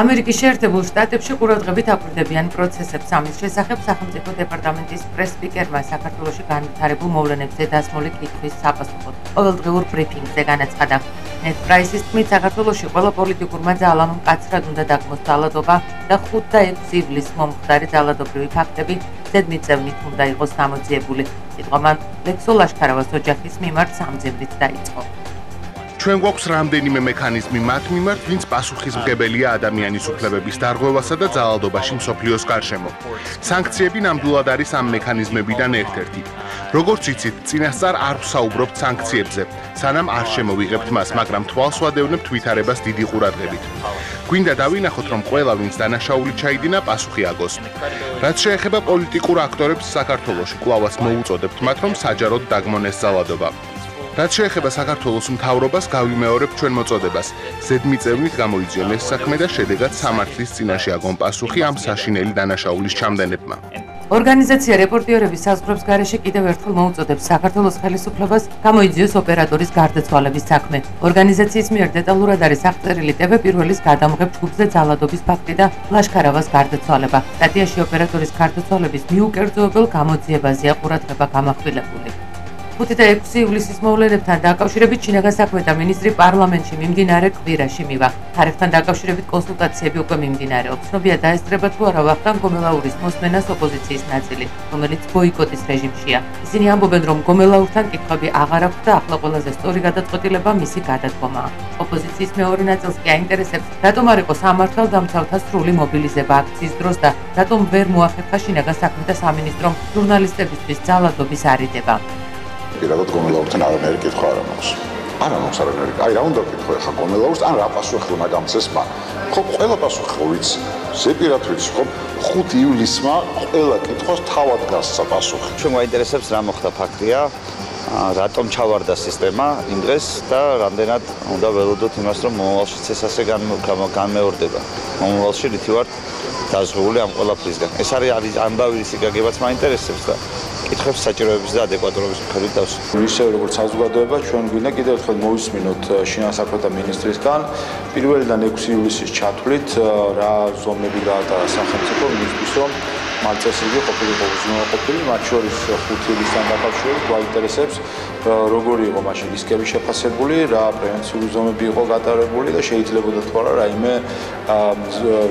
ამერიკის შეერთებულ შტატებში ყურადღებით აკვირდებიან პროცესებს ამის შესახებ სახელმწიფო დეპარტამენტის პრესპიკერმა საქართველოსი განვითარებულ მოვლენებზე დასმული კითხვის საპასუხოდ ყოველდღიურ ბრიფინგზე განაცხადა. net price-ის თქმით საქართველოსი ყველა პოლიტიკურმა ძალამ მკაცრად უნდა დაგმოს ძალადობა და 5 და 6 ივლისს მომხდარი ძალადობრივი ფაქტები ზედმიწევნით უნდა იყოს გამოძიებული. სიტყვამან ლექსო ლაშქარავას ოჯახის მიმართ სამძევრით დაიწყო. ჩვენ გვაქვს რამდენიმე მექანიზმი მათ მიმართ, ვინც პასუხისმგებელია ადამიანის უფლებების დარღვევასა და ძალადობაში მსოფლიოს გარშემო. სანქციები ნამდვილად არის ამ მექანიზმებიდან ერთ-ერთი. როგორც იცით, წინასწარ არ ვსაუბრობთ სანქციებზე, სანამ არ შემოვიღებთ მას, მაგრამ თვალს ვადევნებთ ვითარებას დიდი ყურადღებით. გვინდა დავინახოთ, რომ ყველა ვინც დანაშაული ჩაიდინა, პასუხი აგოს. რაც შეეხება პოლიტიკურ აქტორებს საქართველოში, კვლავაც მოუწოდებთ მათ, რომ საჯაროდ დაგმონეს ძალადობა. რაც შეეხება საქართველოს მთავრობას, გავიმეორებ ჩვენ მოწოდებას. ზედმიწევნით გამოიძიონ ეს საქმე და შედეგად სამართლის წინაშე აგონ პასუხი ამ საშინელი დანაშაულის ჩამდენებმა. ორგანიზაცია რეპორტიორების საზღვრებს გარეშე კიდევ ერთხელ მოუწოდებს საქართველოს ხელისუფლებას გამოიძიოს ოპერატორის გარდაცვალების საქმე. ორგანიზაციის მიერ დეტალურად არის აღწერილი TV პირველის გადამღებ ჯგუფზე ძალადობის ფაქტი და ლაშქარავას გარდაცვალება. სტატიაში ოპერატორის გარდაცვალების მიუკერძოებელ გამოძიებაზეა ყურადღება გამახვილებული. 5 და 6 ივლისის მოვლენებთან დაკავშირებით შინაგან საქმეთა მინისტრი პარლამენტში მიმდინარე კვირაში მივა. თარიღთან დაკავშირებით კონსულტაციები უკვე მიმდინარეობს. ცნობია დაესწრება თუ არა ვახტანგ გომელაურის მოსმენას ოპოზიციის ნაწილი, რომელიც ბოიკოტის რეჟიმშია. ისინი ამბობენ, რომ გომელაურთან კითხვები აღარ აქვს და ახლა ყველაზე სწორი გადაწყვეტილება მისი გადადგომაა. ოპოზიციის მეორე ნაწილს კი აინტერესებს, რატომ არ იყო სამართალდამცავთა სრული მობილიზება აქციის დროს და რატომ ვერ მოახერხა შინაგან საქმეთა სამინისტრომ ჟურნალისტებისთვის ძალადობის არიდება. პირადად გომელაურთან არანაირი კითხვა არ მაქვს. არა მაქვს არანაირი. აი რა უნდა კითხო ახლა გომელაურს ან რა პასუხი უნდა გამცეს მან. ხო ყველა პასუხი ვიცი. ზეპირად ვიცი ხო 5 ივლისმა ყველა კითხოს თავად გასცა პასუხი. ჩვენ გვაინტერესებს რა მოხდა ფაქტია. რატომ ჩავარდა სისტემა იმ დღეს და რამდენად უნდა ველოდოთ იმას რომ მომავალში ეს ასე განმეორდება. მომავალში რითი ვარ დაზღვეული ამ ყველაფრისგან. ეს არის ამბავი ისი გაგებაც მაინტერესებს და კითხებს საჭიროების და ადეკვატურობის მიხედვით დავს. ისე როგორც საზოგადოება ჩვენ გვინდა კიდევ ერთხელ მოვისმინოთ შინაგან საქმეთა მინისტრისგან პირველიდან 6 ივლისის ჩათვლით რა ზომები გაატარა სახელმწიფო მინისტრის რომ მალწესრიგი ყოფილიყო უზრუნველყოფილი მათ შორის 5 ივლისთან დაკავშირებით გვაინტერესებს როგორი იყო მაშინ რისკები შეფასებული რა პრევენციული ზომები იყო გატარებული და შეიძლება და თუ არა რაიმე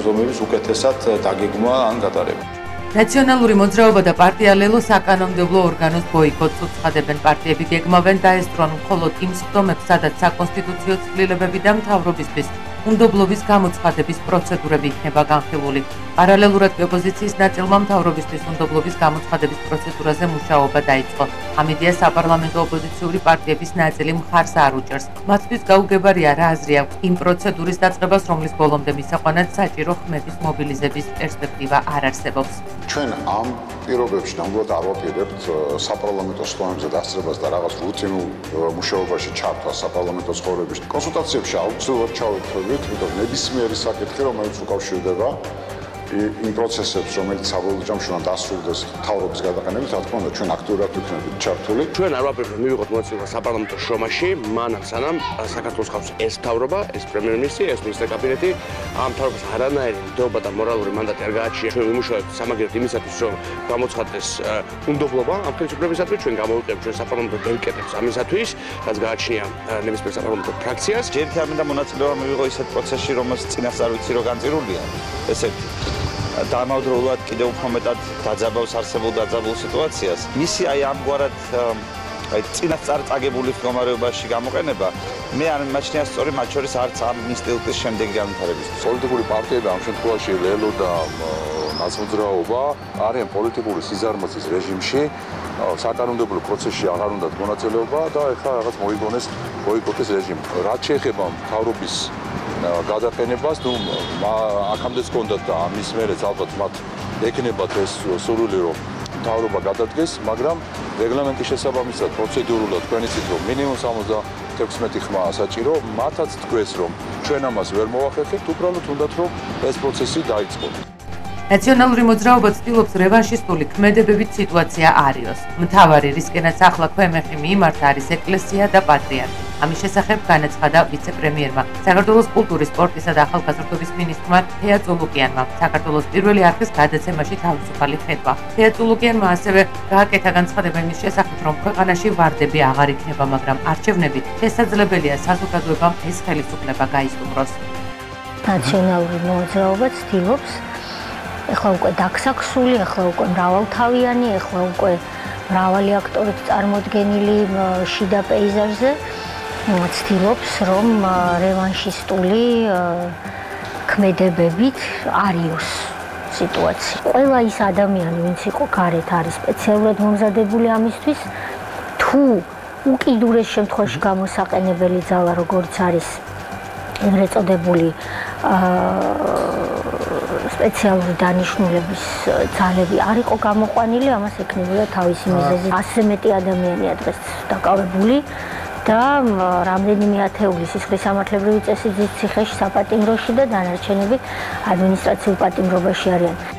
ზომების უკეთესად დაგეგმვა ან გატარება ნაციონალური მოძრაობა და პარტია ლელო საკანონმდებლო ორგანოს ბოიკოტს უცხადებენ პარტიები გეგმავენ დაესწრონ მხოლოდ იმ სხდომებს, სადაც საკონსტიტუციო ცვლილებები და მთავრობისთვის უნდობლობის გამოცხადების პროცედურები იქნება განხილული. პარალელურად ოპოზიციის ნაწილმა მთავრობისთვის უნდობლობის გამოცხადების პროცედურაზე მუშაობა დაიწყო. ამედია საპარლამენტო ოპოზიციური პარტიების ნაწილი მხარს არ უჭერს. მათთვის გაუგებარია რა აზრი აქვს იმ პროცედურის დაწყებას, რომლის ბოლომდე მისაყვანად საჭირო ხმების მობილიზების პერსპექტივა არ არსებობს. ჩვენ ამ პირობებში ნამდვილად არ ვაპირებთ საპარლამენტო სხდომებზე დასწრებას და რაღაც რუტინულ მუშაობაში ჩართვას საპარლამენტო ცხოვრებაში. კონსულტაციებში აუცილებლად ვიტყვით, რომ ნებისმიერი საკითხი, რომელიც უკავშირდება იმ პროცესებს, რომელიც საბოლოო ჯამში უნდა დასრულდეს თავრობის გადაყენებით, რა თქმა უნდა, ჩვენ აქტიურად ვიქნებით ჩართული. ჩვენ არ ვაპირებთ მივიღოთ მონაწილეობა საპარლამენტო შრომაში, მანამ სანამ საქართველოს ხალხს ეს თავრობა, ეს პრემიერ-მინისტრი, ეს მინისტრი კაბინეტი ამ თავრობას არანაირი ნდობა და მორალური მანდატი არ გააჩნია. ჩვენ ვიმუშავებთ სამაგიეროდ იმისათვის, რომ გამოცხადდეს უნდობლობა ამ ხელისუფლებისათვის, ჩვენ გამოვიყენებთ ჩვენ საპარლამენტო დელიკატებს ამისათვის, რაც გააჩნია ნებისმიერ საპარლამენტო ფრაქციას. ჯერ ერთი ამინდა მონაწილეობა მივიღო ისეთ პროცესში, რომელსაც წინასწარ ვიცი, რომ განწირულია. ესეთი დამავდროულად კიდევ უფრო მეტად დაძაბავს არსებულ დაძაბულ სიტუაციას. მისი აი ამგვარად აი წინასწარ წაგებული მდგომარეობაში გამოყენება მე არ მიმაჩნია სწორი მათ შორის არც ამ ინსტიტუტის შემდეგი განვითარების. პოლიტიკური პარტიები ამ შემთხვევაში ლელო და ნაცმოძრაობა არიან პოლიტიკური სიზარმაცის რეჟიმში საკანონმდებლო პროცესში აღარ უნდათ მონაწილეობა და ეხლა რაღაც მოიგონეს ბოიკოტის რეჟიმი. რაც შეეხება მთავრობის გადაყენებას, ნუ აქამდეც კონდათ და ამის მერეც ალბათ მათ ეკნებათ ეს სურვილი რომ თავრობა გადადგეს, მაგრამ რეგლამენტის შესაბამისად პროცედურულად თქვენი ცით რომ მინიმუმ 76 ხმა საჭირო, მათაც თქვეს რომ ჩვენ ამას ვერ მოახერხებთ, უბრალოდ უნდათ რომ ეს პროცესი დაიწყოს. ნაციონალური მოძრაობა ცდილობს რევანშისტული ქმედებებით სიტუაცია არიოს. მთავარი რისკენაც ახლა ქვემეხი მიმართ არის ეკლესია და პატრიარქი. ამის შესახებ განაცხადა ვიცე-პრემიერმა. საქართველოს კულტურის, სპორტისა და ახალგაზრდობის მინისტრმა თეა წულუკიანმა საქართველოს პირველი არხის გადაცემაში თავისუფალი ხედვა. თეა წულუკიანმა ასევე გააკეთა განცხადება იმის შესახებ, რომ ქვეყანაში ვარდები აღარ იქნება, მაგრამ არჩევნებით შესაძლებელია საზოგადოებამ ეს ხელისუფლება გაისტუმროს. ნაციონალური მოძრაობა ცდილობს ეხლა უკვე დაქსაქსული, ეხლა უკვე მრავალთავიანი, ეხლა უკვე მრავალი აქტორით წარმოდგენილი შიდა პეიზაჟზე ცდილობს რომ რევანშისტული ქმედებებით არიოს სიტუაცია. ყველა ის ადამიანი, ვინც იყო გარეთ, არის სპეციალურად მომზადებული ამისთვის, თუ უკიდურეს შემთხვევაში გამოსაყენებელი ძალა, როგორც არის ეგრეთ წოდებული სპეციალური დანიშნულების ძალები არ იყო გამოყვანილი, ამას ეკნებოდა თავისი მიზეზი. ასე მეტი ადამიანია დღეს დაკავებული და რამდენიმე ათეული სისხლის სამართლებრივი წესის ციხეში საპატიმროში და დანარჩენები ადმინისტრაციულ პატიმრობაში არიან.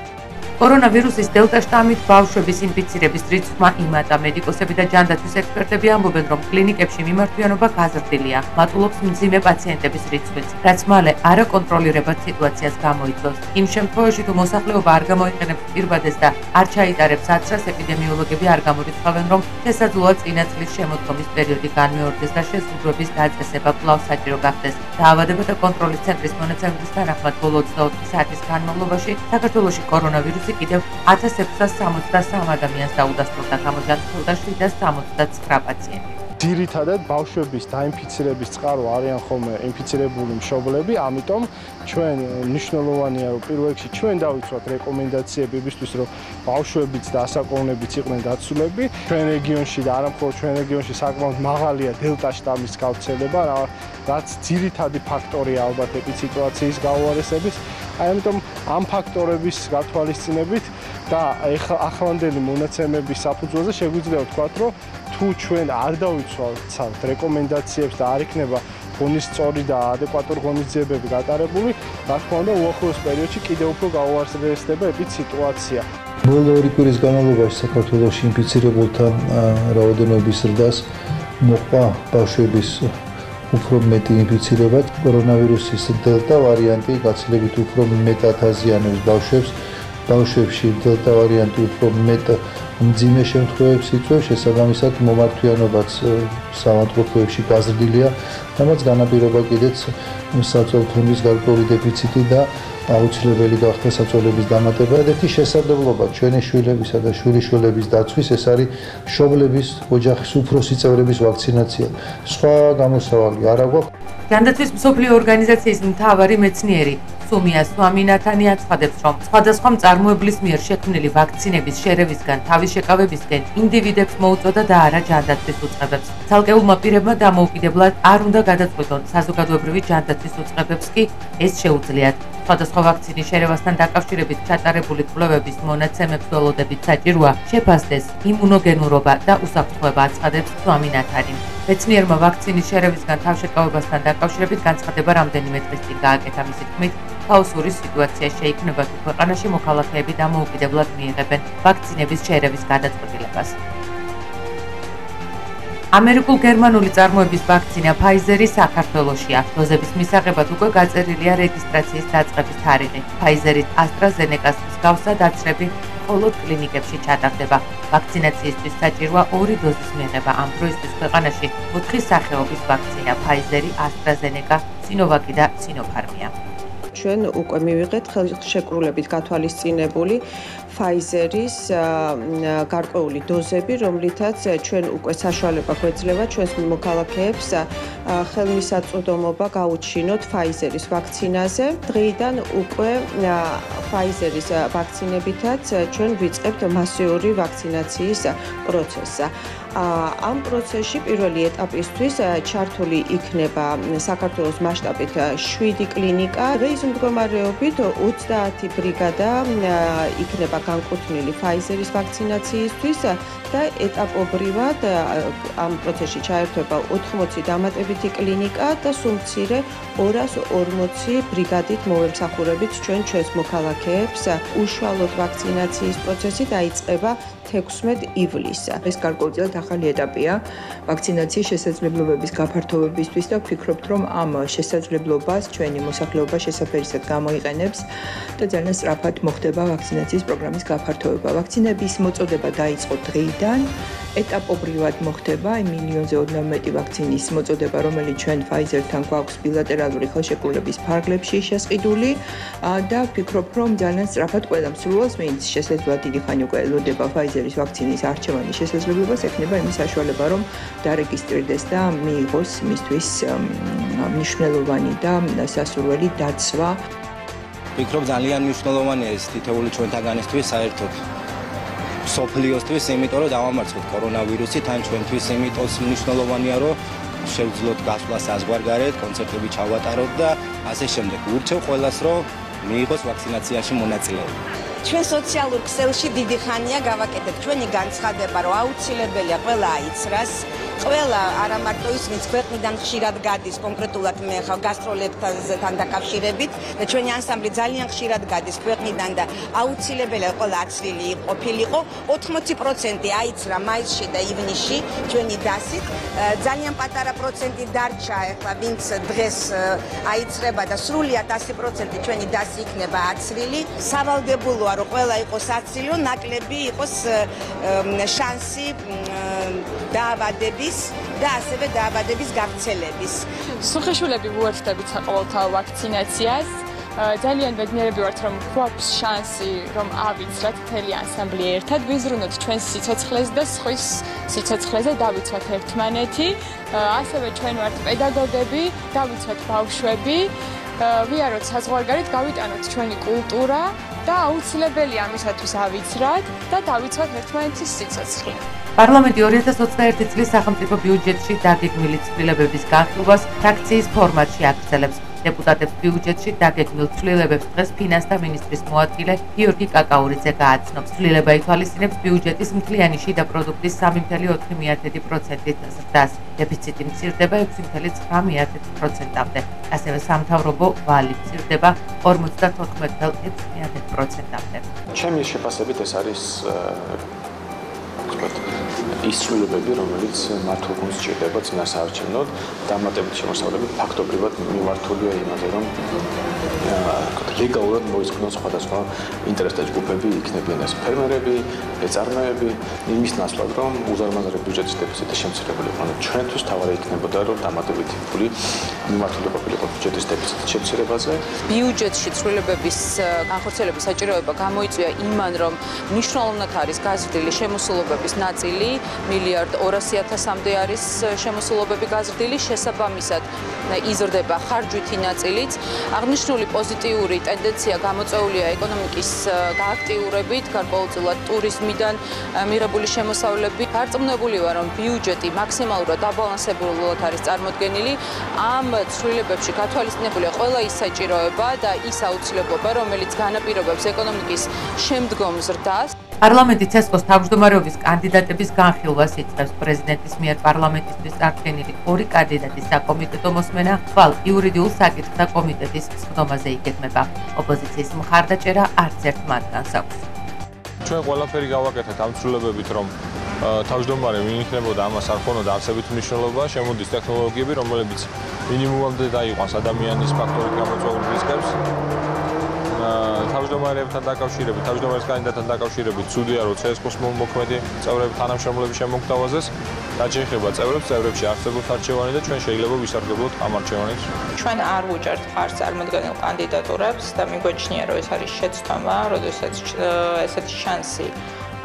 კორონავირუსის დელტა შტამით ბავშვების ინფიცირების რიცხვმა იმატა. მედიკოსები და ჯანდაცვის ექსპერტები ამბობენ, რომ კლინიკებში მიმართვიანობა გაზრდილია. მატულობს მძიმე პაციენტების რიცხვიც, რაც მალე არაკონტროლირებად სიტუაციას გამოიწვევს. იმ შემთხვევაში, თუ მოსახლეობა არ გამოიყენებს პირბადეს და არ ჩაიტარებს აცრას, ეპიდემიოლოგები არ გამორიცხავენ, რომ შესაძლოა წინა წლის შემოდგომის პერიოდი განმეორდეს და შესაძლებლობის დაწესება კვლავ საჭირო გახდეს. დაავადებათა კონტროლის ცენტრის მონაცემების თანახმად, ბოლო 24 საათის განმავლობაში საქართველოში კორონავირუსი ვირუსი კიდევ 1663 ადამიანს დაუდასტურდა, გამოჯანმრთელდა 769 პაციენტი. ძირითადად ბავშვების დაინფიცირების წყარო არიან ხოლმე ინფიცირებული მშობლები, ამიტომ ჩვენ ნიშნულოვანია რომ პირველ რიგში ჩვენ დავიცვათ რეკომენდაციები იმისთვის რომ ბავშვებიც და ასაკოვნებიც იყვნენ დაცულები. ჩვენ რეგიონში და არა მხოლოდ ჩვენ რეგიონში საკმაოდ მაღალია დელტა შტამის გავრცელება, რაც ძირითადი ფაქტორია ალბათ ეპიციტუაციის გაუარესების. აი ამიტომ ამ ფაქტორების გათვალისწინებით და ახლანდელი მონაცემების საფუძველზე შეგვიძლია ვთქვათ, რომ თუ ჩვენ არ დავიცვალთ რეკომენდაციებს და არ იქნება ღონისწორი და ადეკვატური ღონისძიებები გატარებული, რა თქმა უნდა, უახლოეს პერიოდში კიდევ უფრო გაუარესდება ეპიდ სიტუაცია. ბოლო ორი კვირის განმავლობაში საქართველოს ინფიცირებულთა რაოდენობის ზრდას მოყვა ბავშვების უფრო მეტი ინფიცირება კორონავირუსის დელტა ვარიანტი გაცილებით უფრო მეტად აზიანებს ბავშვებს ბავშვებში დელტა ვარიანტი უფრო მეტ მძიმე შემთხვევებს იწვევს შესაბამისად მომართვიანობაც სამართლებებში გაზრდილია თუმცა განაპირობა კიდეც საწოლთუნის გარკვეული დეფიციტი და აუცილებელი გახდა საწოლების დამატება. ერთ-ერთი შესაძლებლობა ჩვენი შვილებისა და შვილიშვილების დაცვის ეს არის შობლების ოჯახის უფროსი წევრების ვაქცინაცია. სხვა გამოსავალი არ აქვს. განდაცვის მსოფლიო ორგანიზაციის მთავარი მეცნიერი სუმია სვამინათანი აცხადებს, რომ სხვადასხვა მწარმოებლის მიერ შექმნილი ვაქცინების შერევისგან თავის შეკავებისკენ ინდივიდებს მოუწოდა და არა ჯანდაცვის უწყებებს. ცალკეულმა პირებმა დამოუკიდებლად არ უნდა გადაწყვეტონ საზოგადოებრივი ჯანდაცვის უწყებებს კი ეს შეუძლიათ. სხვადასხვა ვაქცინის შერევასთან დაკავშირებით ჩატარებული კვლევების მონაცემებს ველოდებით საჭიროა შეფასდეს იმუნოგენურობა და უსაფრთხოება აცხადებს სვამინათანი. მეცნიერმა ვაქცინის შერევისგან თავშეკავებასთან დაკავშირებით განცხადება რამდენიმე დღის წინ გააკეთა მისი თქმით, ხაოსური სიტუაცია შეიქმნება თუ ქვეყანაში მოქალაქეები დამოუკიდებლად მიიღებენ ვაქცინების შერევის გადაწყვეტილებას. ამერიკულ-გერმანული წარმოების ვაქცინა Pfizer-ი საქართველოსია. დოზების მისაღებად უკვე გაწერილია რეგისტრაციის დაწყების თარიღი. Pfizer-ი AstraZeneca-ს მსგავსად აცრები მხოლოდ კლინიკებში ჩატარდება. ვაქცინაციისთვის საჭიროა ორი დოზის მიღება. ამ დროისთვის ქვეყანაში 4 სახეობის ვაქცინა Pfizer-ი, AstraZeneca, Sinovac და Sinopharm-ია. ჩვენ უკვე მივიღეთ ხელშეკრულებით გათვალისწინებული Pfizer-ის გარკვეული დოზები, რომლითაც ჩვენ უკვე საშუალება გვეძლევა ჩვენს მოქალაქეებს ხელმისაწვდომობა გაუჩინოთ Pfizer-ის ვაქცინაზე. დღეიდან უკვე Pfizer-ის ვაქცინებითაც ჩვენ ვიწყებთ მასიური ვაქცინაციის პროცესს. ამ პროცესში პირველი ეტაპისთვის ჩართული იქნება საქართველოს მასშტაბით 7 კლინიკა. დღის მდგომარეობით 30 ბრიგადა იქნება განკუთვნილი Pfizer-ის ვაქცინაციისთვის და ეტაპობრივად ამ პროცესში ჩაერთვება 80 დამატებითი კლინიკა და სულ მცირე 240 ბრიგადით მოვემსახურებით ჩვენ ჩვენს მოქალაქეებს. უშუალოდ ვაქცინაციის პროცესი დაიწყება 16 ივლისს. ეს გარკვეულწილად ახალი ეტაპია. ვაქცინაციის შესაძლებლობების გაფართოვებისთვის და ვფიქრობთ, რომ ამ შესაძლებლობას ჩვენი მოსახლეობა შესაძლებელად გამოიყენებს და ძალიან სწრაფად მოხდება ვაქცინაციის პროგრამის გაფართოვება. ვაქცინების მოწოდება დაიწყო დღიდან. ეტაპობრივად მოხდება აი მილიონზე ოდნავ მეტი ვაქცინის მოწოდება, რომელიც ჩვენ Pfizer-თან გვაქვს ბილატერალური ხელშეკრულების ფარგლებში შესყიდული და ვფიქრობ, რომ ძალიან სწრაფად ყველა მსურველს, ვინც შესაძლოა დიდი ხანი უკვე ელოდება Pfizer-ის ვაქცინის არჩევანის შესაძლებლობას, ექნება იმის საშუალება, რომ დარეგისტრირდეს და მიიღოს მისთვის მნიშვნელოვანი და სასურველი დაცვა. ვფიქრობ ძალიან მნიშვნელოვანია ეს თითოეული ჩვენთაგანისთვის საერთოდ სოფლიოსთვის, იმიტომ რომ დავამარცხოთ კორონავირუსი, თან ჩვენთვის იმიტოს მნიშვნელოვანია, რომ შევძლოთ გასვლა საზღვარგარეთ, კონცერტები ჩავატაროთ და ასე შემდეგ. ურჩევ ყველას, რომ მიიღოს ვაქცინაციაში მონაწილეობა. ჩვენ სოციალურ ქსელში დიდი ხანია გავაკეთეთ. ჩვენი განცხადება, რომ აუცილებელია ყველა აიცრას. ყველა არა მარტო ის ვინც ქვეყნიდან ხშირად გადის კონკრეტულად მე ხა გასტროლებთან დაკავშირებით და ჩვენი ანსამბლი ძალიან ხშირად გადის ქვეყნიდან და აუცილებელია ყველა აცრილი ყოფილიყო 80% აიცრა მაისში და ივნისში ჩვენი დასით. ძალიან პატარა პროცენტი დარჩა ახლა ვინც დღეს აიცრება და სრულიად 100% ჩვენი დასი იქნება აცრილი სავალდებულოა რომ ყველა იყოს აცრილი რომ ნაკლები იყოს შანსი დაავადების და ასევე დაავადების გავრცელების. სუხეშულები ვუერთდებით საყოველთაო ვაქცინაციას. ძალიან ბედნიერები ვართ რომ გვაქვს შანსი რომ ავიცრათ მთელი ანსამბლი ერთად ვიზრუნოთ ჩვენს სიცოცხლეს და სხვის სიცოცხლეზე დავიცვათ ერთმანეთი ასევე ჩვენ ვართ პედაგოგები დავიცვათ ბავშვები ვიაროთ საზღვარგარეთ გავიტანოთ ჩვენი კულტურა და აუცილებელია ამისათვის ავიცრათ და დავიცვათ ერთმანეთის სიცოცხლე პარლამენტი 2021 წლის სახელმწიფო ბიუჯეტში დაგეგმილი ცვლილებების განხილვას ფრაქციის ფორმატში აგრძელებს. დეპუტატებს ბიუჯეტში დაგეგმილ ცვლილებებს დღეს ფინანსთა მინისტრის მოადგილე გიორგი კაკაურიძე გააცნობს. ცვლილება ითვალისწინებს ბიუჯეტის მთლიანი შიდა პროდუქტის 3.4%-ით ზრდას. დეფიციტი მცირდება 6.9%-მდე. ასევე სამთავრობო ვალი მცირდება 54.6%-მდე. ჩემი შეფასებით ეს არის ვთქვათ, ის ცვლილებები, რომელიც მართლა გუნდს ჭირდება წინასაარჩევნოდ, დამატებით შემოსავლებით ფაქტობრივად მიმართულია იმაზე, რომ ლეგალურად მოისმინოს სხვადასხვა ინტერესთა ჯგუფები, იქნებიან ეს ფერმერები, ეწარმოებები, იმის ნაცვლად, რომ უზარმაზარი ბიუჯეტის დეფიციტი შემცირებული იყო. ჩვენთვის თავარი იქნებოდა, რომ დამატებითი ფული მიმართული ყოფილიყო ბიუჯეტის დეფიციტის შემცირებაზე. ბიუჯეტში ცვლილებების განხორციელების საჭიროება გამოიწვია იმან, რომ მნიშვნელოვნად არის გაზრდილი შემოსულობები ხმების ნაწილი მილიარდ 200.000-მდე არის შემოსულობები გაზრდილი შესაბამისად იზრდება ხარჯვითი ნაწილიც. აღნიშნული პოზიტიური ტენდენცია გამოწეულია ეკონომიკის გააქტიურებით გარკვეულწილად ტურიზმიდან მიღებული შემოსავლები. გარწმუნებული ვარ რომ ბიუჯეტი მაქსიმალურად დაბალანსებულად არის წარმოდგენილი. ამ ცვლილებებში გათვალისწინებულია ყველა ის საჭიროება და ის აუცილებლობა რომელიც განაპირობებს ეკონომიკის შემდგომ ზრდას პარლამენტი ცესკოს თავმჯდომარეობის კანდიდატების განხილვას იწყებს პრეზიდენტის მიერ პარლამენტისთვის წარდგენილი ორი კანდიდატის საკომიტეტო მოსმენა ხვალ იურიდიულ საკითხთა კომიტეტის სხდომაზე იგეგმება ოპოზიციის მხარდაჭერა არც ერთ მათგანს აქვს. ჩვენ ყველაფერი გავაკეთეთ ამ ცვლილებებით რომ თავმჯდომარე ვინ იქნებოდა ამას არ ქონოდა არსებით მნიშვნელობა შემოდის ტექნოლოგიები რომლებიც მინიმუმამდე დაიყვანს ადამიანის ფაქტორით გამოწვეულ რისკებს თავმჯდომარეებთან დაკავშირებით, თავმჯდომარის კანდიდატთან დაკავშირებით, ცუდია რომ CSKO-ს მოქმედი წევრები თანამშრომლები შემოგთავაზეს. დაჭერება წევრებს წევრებში არსებობს არჩევანი და ჩვენ შეიძლება ვისარგებლოთ ამ არჩევანით. ჩვენ არ ვუჭერთ ხარს წარმოქმნილ კანდიდატურებს და მიგვაჩნია რომ ეს არის შეცდომა, როდესაც ესეთი შანსი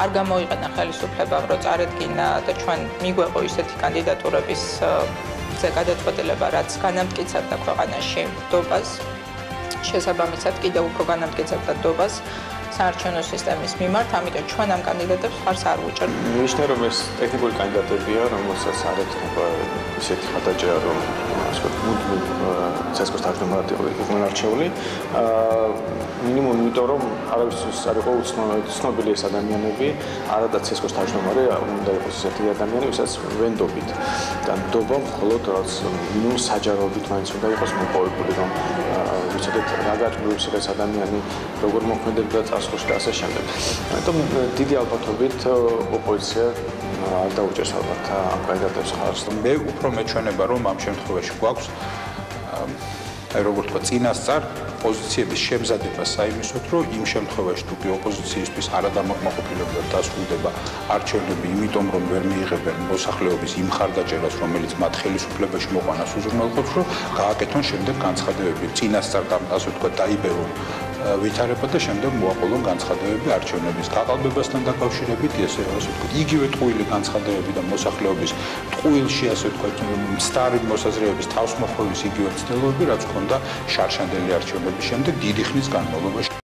არ გამოიყენა ხელისუფლებამ რომ წარედგინა და ჩვენ მიგვეყო ისეთი კანდიდატურების ზე გადაწყვეტილება რაც განამტკიცებდა ქვეყანაში დობას შესაბამისად კიდევ უფრო განამტკიცებდა დობას საარჩევნო სისტემის მიმართ, ამიტომ ჩვენ ამ კანდიდატებს ხარს არ ვუჭერთ. ნიშნავ რომ ეს ტექნიკური კანდიდატებია, რომელსაც არ ეთქობა ისეთი ხათაჭერა, რომ ასე ვთქვათ, ცესკოს თავმჯდომარედ იყვნენ არჩეული. აა მინიმუმ იმიტომ რომ არავისთვის არ იყო უცნობილი ეს ადამიანები, არადა ცესკოს თავმჯდომარე, უნდა იყოს ესეთი ადამიანი, ვისაც ვენდობით. და ნდობა მხოლოდ რაც მინიმუმ საჯაროობით მაინც უნდა იყოს მოპოვებული, რომ ვიცოდეთ რა გაჭირვებს ეს ადამიანი, როგორ მოქმედებდა წასვლაში და ასე შემდეგ. ამიტომ დიდი ალბათობით ოპოზიცია არ დაუჭერს ალბათ ამ კანდიდატებს ხარს. მე უფრო მეჩვენება რომ ამ შემთხვევაში გვაქვს აი როგორ თქვა წინასწარ პოზიციების შემზადება საიმისოდ რომ იმ შემთხვევაში თუ კი ოპოზიციისთვის არადამაკმაყოფილებლად დასრულდება არჩევნები იმიტომ რომ ვერ მიიღებენ მოსახლეობის იმ ხარდაჭერას რომელიც მათ ხელისუფლებაში მოყვანას უზრუნველყოფს რომ გააკეთონ შემდეგ განცხადებები. წინასწარ ასე თქვა დაიბერონ ვითარება და შემდეგ მოაყოლონ განცხადებები არჩევნების გაყალბებასთან დაკავშირებით, ესე ასე ვთქვით, იგივე ტყუილი განცხადებები და მოსახლეობის ტყუილში ასე ვთქვით, სტარი მოსაზრებების თავსმოხვევის იგივე ცდილობები, რაც ქონდა შარშანდელი არჩევნების შემდეგ დიდი ხნის განმავლობაში.